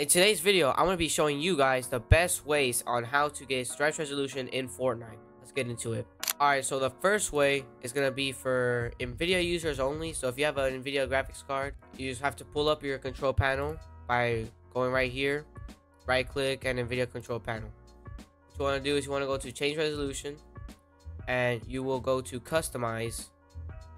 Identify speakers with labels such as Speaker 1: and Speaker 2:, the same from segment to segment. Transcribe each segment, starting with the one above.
Speaker 1: In today's video, I'm going to be showing you guys the best ways on how to get stretch resolution in Fortnite. Let's get into it. Alright, so the first way is going to be for NVIDIA users only. So if you have an NVIDIA graphics card, you just have to pull up your control panel by going right here, right click, and NVIDIA control panel. What you want to do is you want to go to change resolution, and you will go to customize,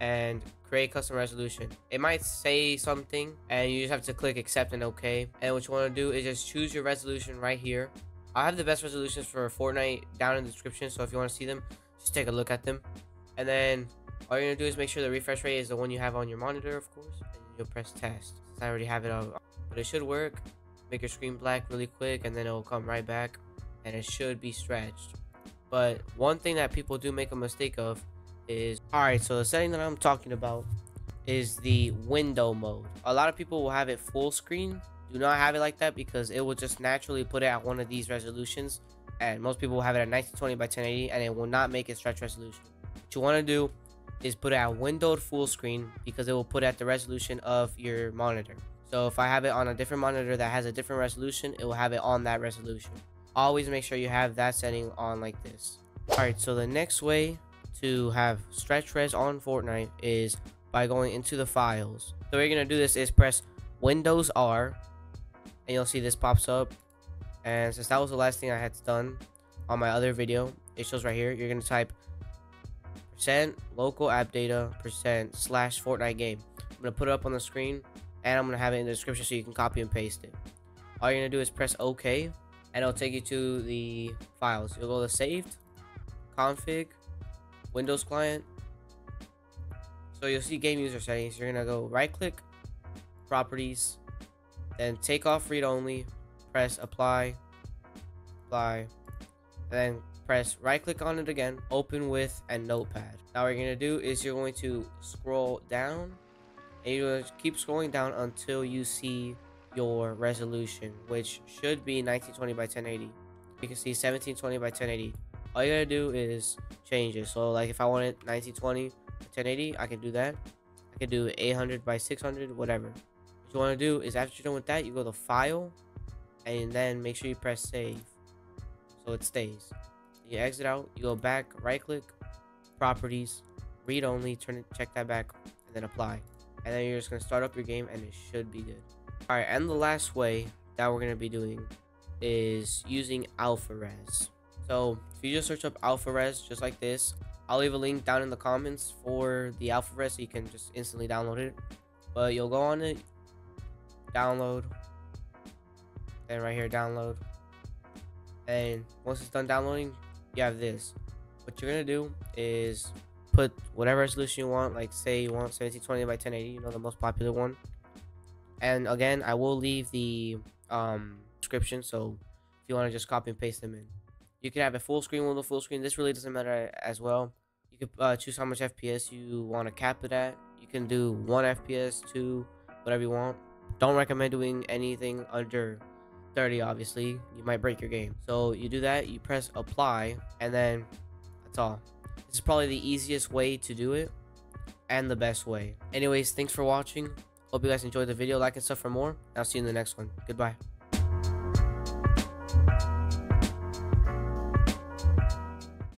Speaker 1: and create custom resolution. It might say something and you just have to click accept and okay. And what you want to do is just choose your resolution right here. I have the best resolutions for Fortnite down in the description. So if you want to see them, just take a look at them. And then all you're going to do is make sure the refresh rate is the one you have on your monitor, of course. And you'll press test. I already have it on, But it should work. Make your screen black really quick and then it will come right back. And it should be stretched. But one thing that people do make a mistake of is all right so the setting that i'm talking about is the window mode. A lot of people will have it full screen. Do not have it like that because it will just naturally put it at one of these resolutions and most people will have it at 1920 by 1080 and it will not make it stretch resolution. What you want to do is put it at windowed full screen because it will put at the resolution of your monitor. So if i have it on a different monitor that has a different resolution it will have it on that resolution. Always make sure you have that setting on like this. All right so the next way to have stretch res on Fortnite is by going into the files. So we're gonna do this is press Windows R, and you'll see this pops up. And since that was the last thing I had done on my other video, it shows right here. You're gonna type percent local app data percent slash Fortnite game. I'm gonna put it up on the screen, and I'm gonna have it in the description so you can copy and paste it. All you're gonna do is press OK, and it'll take you to the files. You'll go to saved, config, Windows client. So you'll see game user settings. You're gonna go right click, properties, then take off read only, press apply, apply, then press right click on it again, open with and notepad. Now what you're gonna do is you're going to scroll down and you're gonna keep scrolling down until you see your resolution, which should be 1920 by 1080. You can see 1720 by 1080 all you gotta do is change it. So like if I want it 1920 1080, I can do that. I can do 800 by 600, whatever. What you want to do is after you're done with that, you go to File, and then make sure you press Save, so it stays. You exit out, you go back, right click, Properties, Read Only, turn it, check that back, and then Apply. And then you're just gonna start up your game, and it should be good. All right, and the last way that we're gonna be doing is using AlphaRes. So if you just search up AlphaRes just like this, I'll leave a link down in the comments for the AlphaRes so you can just instantly download it. But you'll go on it, download, and right here download. And once it's done downloading, you have this. What you're gonna do is put whatever resolution you want, like say you want 1720 by 1080, you know the most popular one. And again, I will leave the um, description, so if you want to just copy and paste them in. You can have a full screen, window full screen. This really doesn't matter as well. You could uh, choose how much FPS you want to cap it at. You can do 1 FPS, 2, whatever you want. Don't recommend doing anything under 30, obviously. You might break your game. So you do that, you press apply, and then that's all. This is probably the easiest way to do it and the best way. Anyways, thanks for watching. Hope you guys enjoyed the video. Like and stuff for more. I'll see you in the next one. Goodbye.